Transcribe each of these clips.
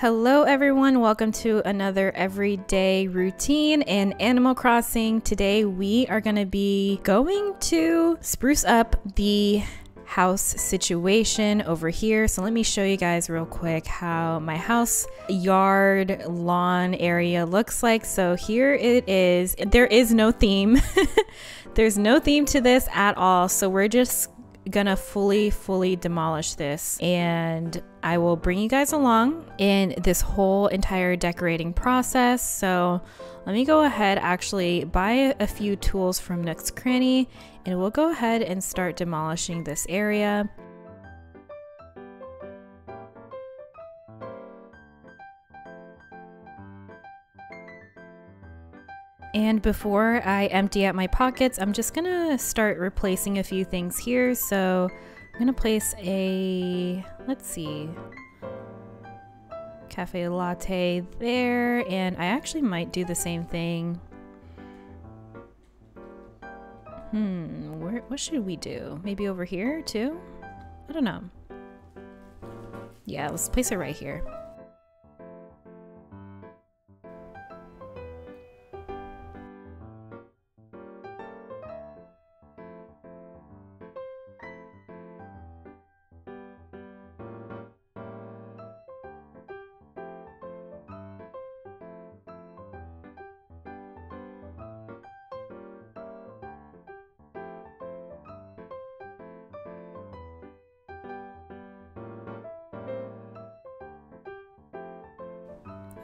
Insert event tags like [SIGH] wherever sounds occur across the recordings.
Hello, everyone. Welcome to another everyday routine in Animal Crossing. Today, we are going to be going to spruce up the house situation over here. So, let me show you guys real quick how my house yard lawn area looks like. So, here it is. There is no theme, [LAUGHS] there's no theme to this at all. So, we're just gonna fully fully demolish this and I will bring you guys along in this whole entire decorating process. So let me go ahead actually buy a few tools from Nook's Cranny and we'll go ahead and start demolishing this area And before I empty out my pockets, I'm just gonna start replacing a few things here. So I'm gonna place a, let's see, cafe latte there. And I actually might do the same thing. Hmm, where, what should we do? Maybe over here too? I don't know. Yeah, let's place it right here.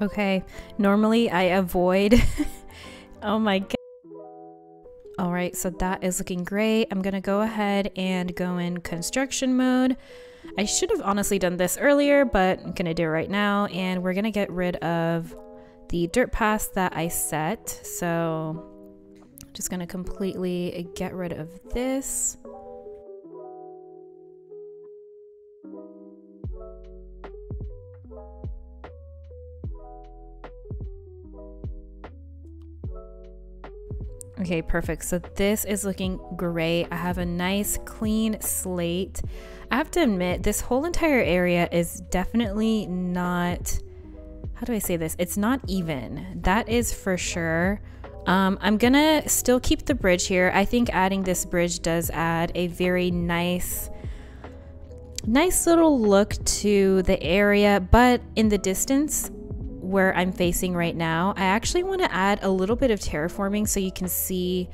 Okay, normally I avoid. [LAUGHS] oh my god. All right, so that is looking great. I'm gonna go ahead and go in construction mode. I should have honestly done this earlier, but I'm gonna do it right now. And we're gonna get rid of the dirt paths that I set. So just gonna completely get rid of this. Okay, perfect. So this is looking great. I have a nice clean slate. I have to admit, this whole entire area is definitely not, how do I say this? It's not even. That is for sure. Um, I'm gonna still keep the bridge here. I think adding this bridge does add a very nice, nice little look to the area, but in the distance, where I'm facing right now, I actually want to add a little bit of terraforming so you can see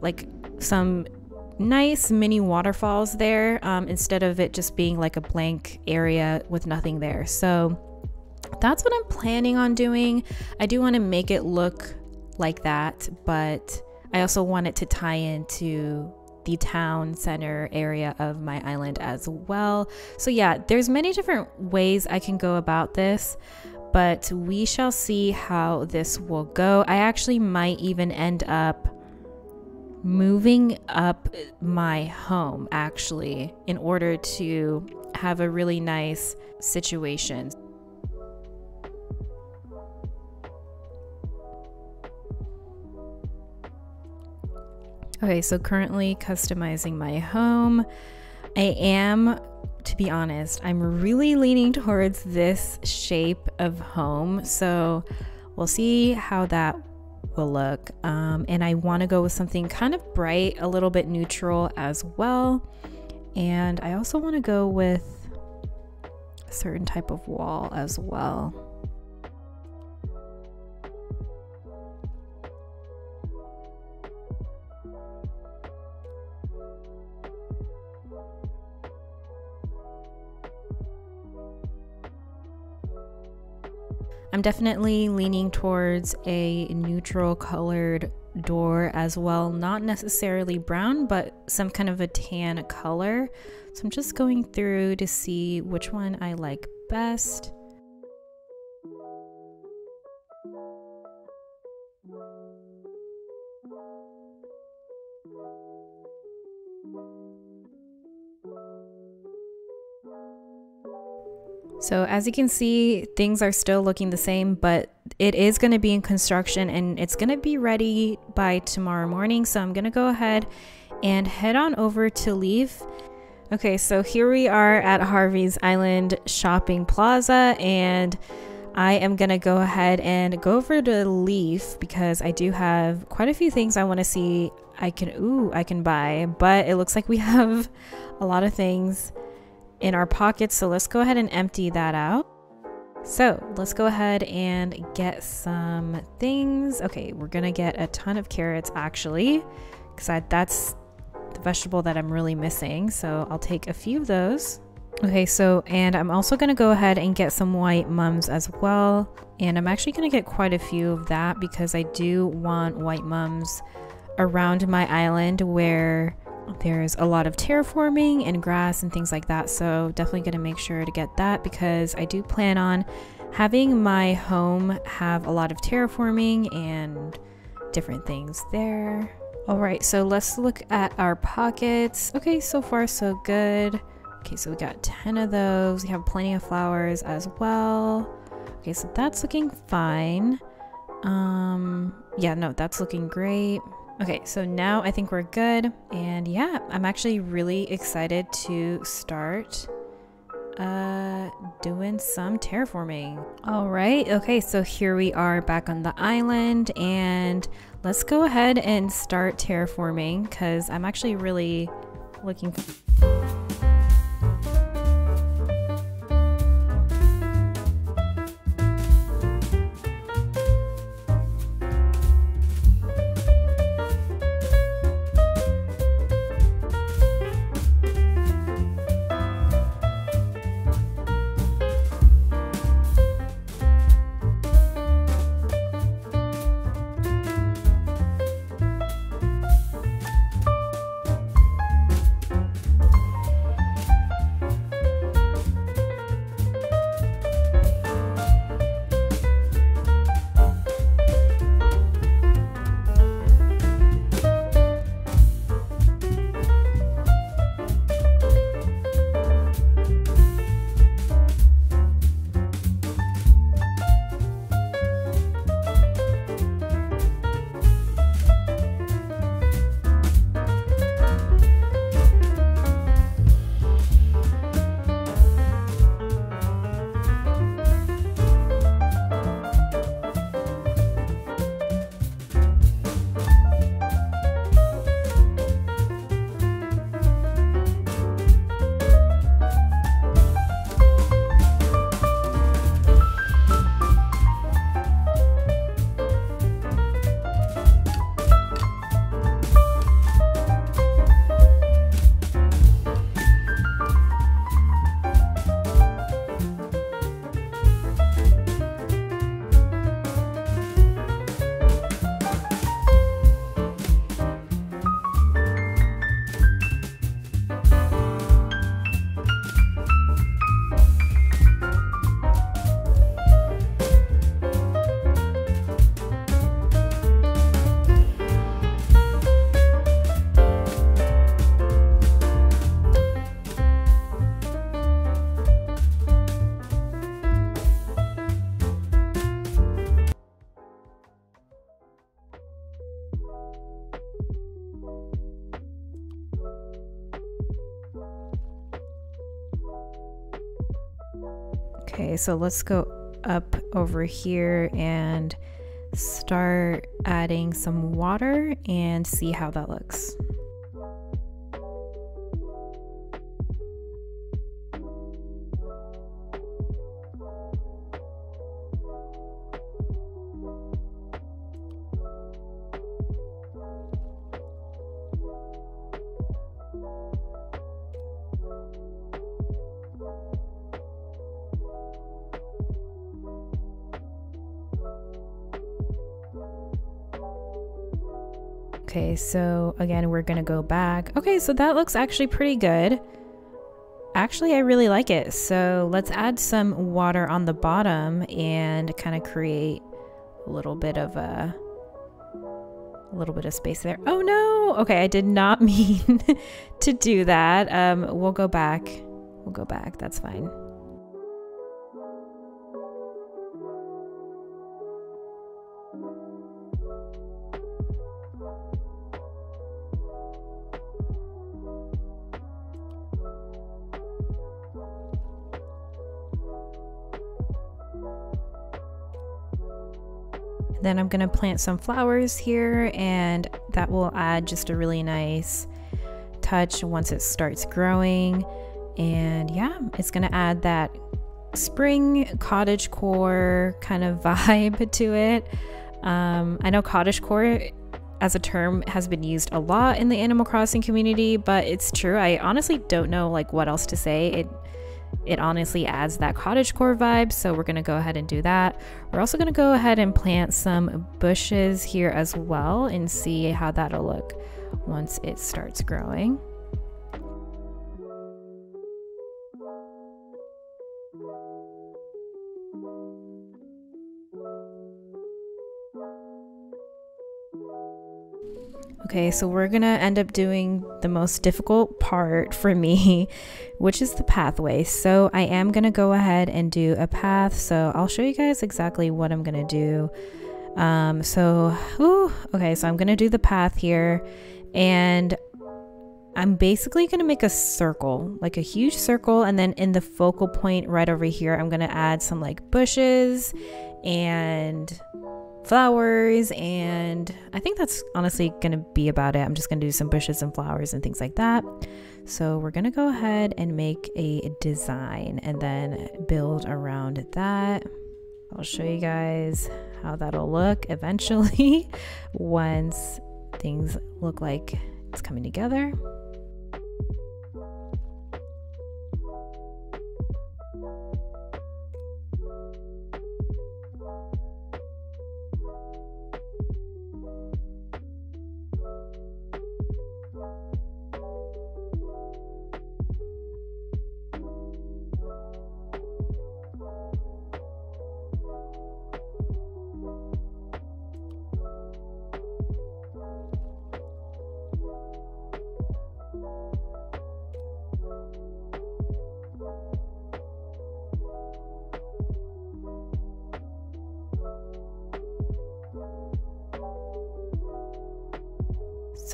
like some nice mini waterfalls there um, instead of it just being like a blank area with nothing there. So that's what I'm planning on doing. I do want to make it look like that, but I also want it to tie into the town center area of my island as well. So yeah, there's many different ways I can go about this but we shall see how this will go. I actually might even end up moving up my home actually in order to have a really nice situation. Okay, so currently customizing my home. I am to be honest, I'm really leaning towards this shape of home. So we'll see how that will look. Um, and I want to go with something kind of bright, a little bit neutral as well. And I also want to go with a certain type of wall as well. I'm definitely leaning towards a neutral colored door as well. Not necessarily brown, but some kind of a tan color. So I'm just going through to see which one I like best. So as you can see, things are still looking the same, but it is going to be in construction and it's going to be ready by tomorrow morning. So I'm going to go ahead and head on over to Leif. Okay, so here we are at Harvey's Island Shopping Plaza and I am gonna go ahead and go over to Leif because I do have quite a few things I want to see I can ooh I can buy but it looks like we [LAUGHS] have a lot of things in our pockets so let's go ahead and empty that out so let's go ahead and get some things. Okay, we're gonna get a ton of carrots actually, because that's the vegetable that I'm really missing. So I'll take a few of those. Okay, so, and I'm also gonna go ahead and get some white mums as well. And I'm actually gonna get quite a few of that because I do want white mums around my island where there's a lot of terraforming and grass and things like that. So definitely going to make sure to get that because I do plan on having my home have a lot of terraforming and different things there. All right, so let's look at our pockets. Okay, so far so good. Okay, so we got 10 of those. We have plenty of flowers as well. Okay, so that's looking fine. Um, yeah, no, that's looking great. Okay, so now I think we're good. And yeah, I'm actually really excited to start uh doing some terraforming. All right. Okay, so here we are back on the island and let's go ahead and start terraforming cuz I'm actually really looking Okay, so let's go up over here and start adding some water and see how that looks. Okay, so again, we're gonna go back. Okay, so that looks actually pretty good. Actually, I really like it. So let's add some water on the bottom and kind of create a little bit of a, a little bit of space there. Oh no! Okay, I did not [LAUGHS] mean to do that. Um, we'll go back. We'll go back. That's fine. Then I'm gonna plant some flowers here and that will add just a really nice touch once it starts growing. And yeah, it's gonna add that spring cottage core kind of [LAUGHS] vibe to it. Um, I know cottage core as a term has been used a lot in the Animal Crossing community, but it's true. I honestly don't know like what else to say. It it honestly adds that cottage core vibe, so we're to go ahead and do that. We're also to go ahead and plant some bushes here as well and see how that'll look once it starts growing. Okay, so we're gonna end up doing the most difficult part for me, [LAUGHS] which is the pathway. So I am gonna go ahead and do a path. So I'll show you guys exactly what I'm gonna do. Um, so, whew, okay, so I'm gonna do the path here, and I'm basically gonna make a circle, like a huge circle, and then in the focal point right over here, I'm gonna add some like bushes and flowers and I think that's honestly gonna be about it. I'm just gonna do some bushes and flowers and things like that. So we're gonna go ahead and make a design and then build around that. I'll show you guys how that'll look [LAUGHS] eventually once things look like it's coming together.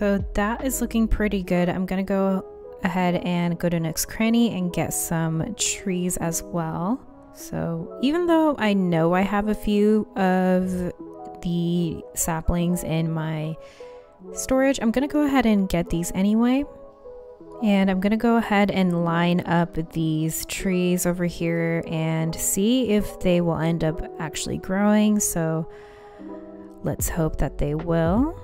So that is looking pretty good. I'm gonna go ahead and go to Nook's Cranny and get some trees as well. So even though I know I have a few of the saplings in my storage, I'm gonna go ahead and get these anyway. And I'm gonna go ahead and line up these trees over here and see if they will end up actually growing. So let's hope that they will.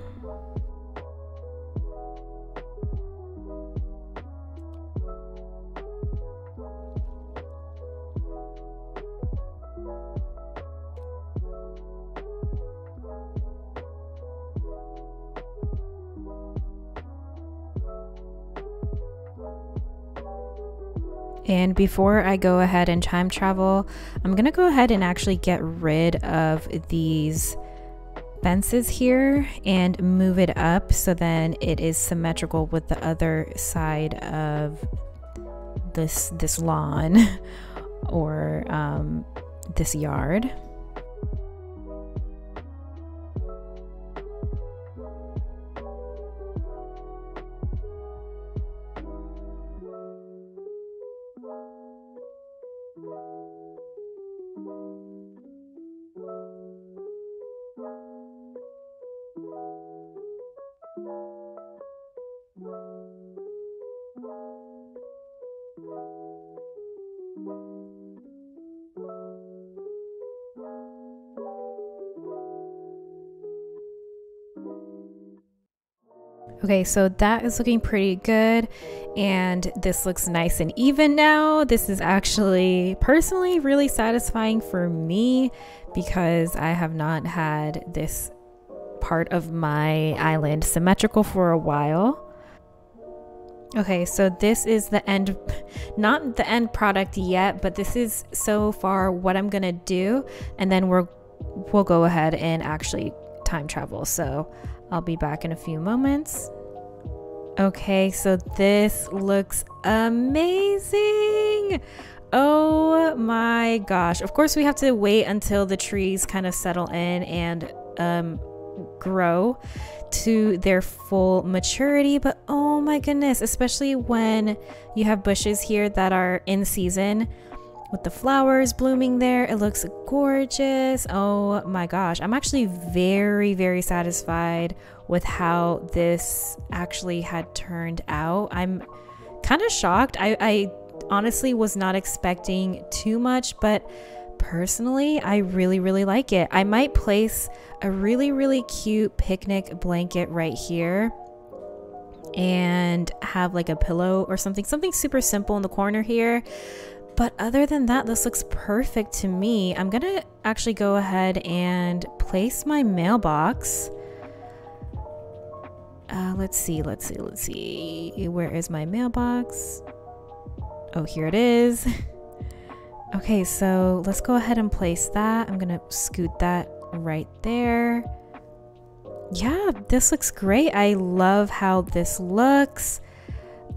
And before I go ahead and time travel, I'm gonna go ahead and actually get rid of these fences here and move it up so then it is symmetrical with the other side of this this lawn [LAUGHS] or um, this yard. Okay, so that is looking pretty good. And this looks nice and even now. This is actually personally really satisfying for me because I have not had this part of my island symmetrical for a while. Okay, so this is the end, not the end product yet, but this is so far what I'm gonna do, and then we're we'll go ahead and actually time travel. So I'll be back in a few moments. Okay, so this looks amazing. Oh my gosh. Of course, we have to wait until the trees kind of settle in and um, grow to their full maturity. But oh my goodness, especially when you have bushes here that are in season, with the flowers blooming there. It looks gorgeous. Oh my gosh. I'm actually very, very satisfied with how this actually had turned out. I'm kind of shocked. I, I honestly was not expecting too much, but personally, I really, really like it. I might place a really, really cute picnic blanket right here and have like a pillow or something, something super simple in the corner here. But other than that, this looks perfect to me. I'm gonna actually go ahead and place my mailbox. Uh, let's see, let's see, let's see. Where is my mailbox? Oh, here it is. [LAUGHS] okay, so let's go ahead and place that. I'm gonna scoot that right there. Yeah, this looks great. I love how this looks.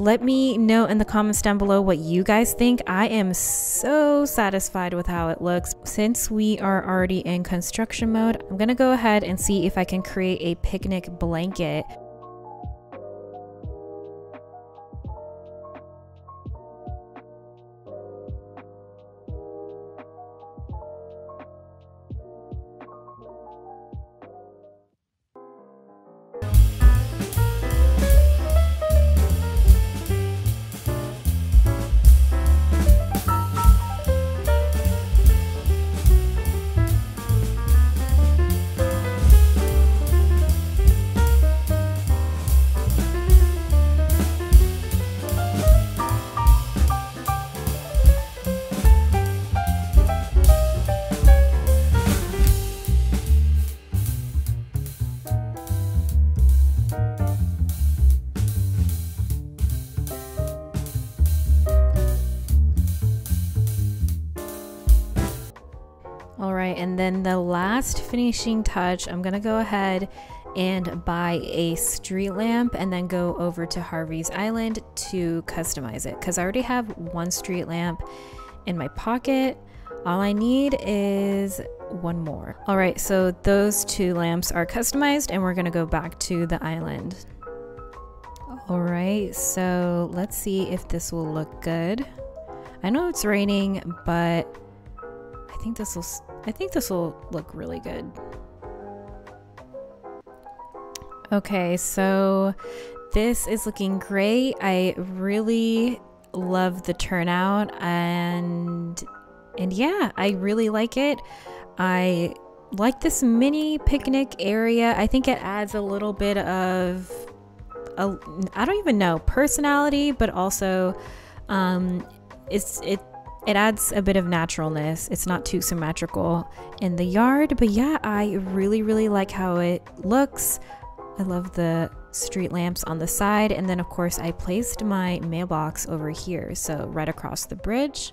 Let me know in the comments down below what you guys think. I am so satisfied with how it looks. Since we are already in construction mode, I'm gonna go ahead and see if I can create a picnic blanket the last finishing touch, I'm gonna go ahead and buy a street lamp and then go over to Harvey's Island to customize it because I already have one street lamp in my pocket. All I need is one more. All right, so those two lamps are customized and we're gonna go back to the island. All right, so let's see if this will look good. I know it's raining, but I think this will I think this will look really good. Okay, so this is looking great. I really love the turnout and and yeah, I really like it. I like this mini picnic area. I think it adds a little bit of a I don't even know, personality, but also um it's it it adds a bit of naturalness. It's not too symmetrical in the yard, but yeah, I really, really like how it looks. I love the street lamps on the side, and then, of course, I placed my mailbox over here, so right across the bridge.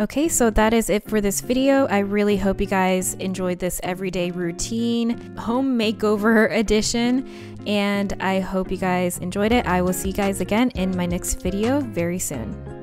Okay, so that is it for this video. I really hope you guys enjoyed this everyday routine home makeover [LAUGHS] edition, and I hope you guys enjoyed it. I will see you guys again in my next video very soon.